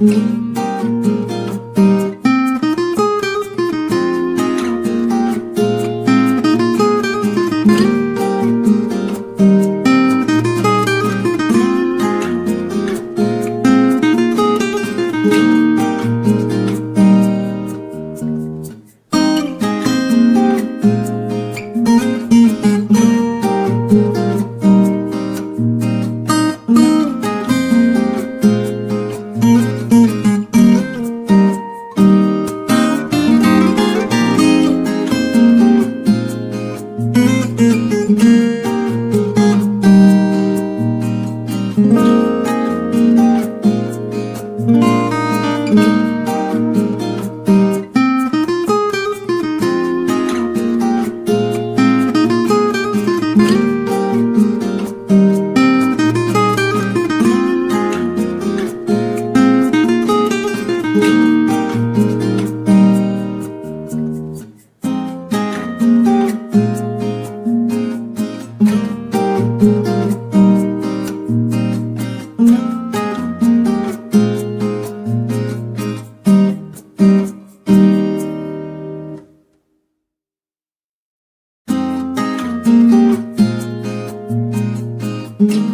Mm-hmm. Mm-hmm.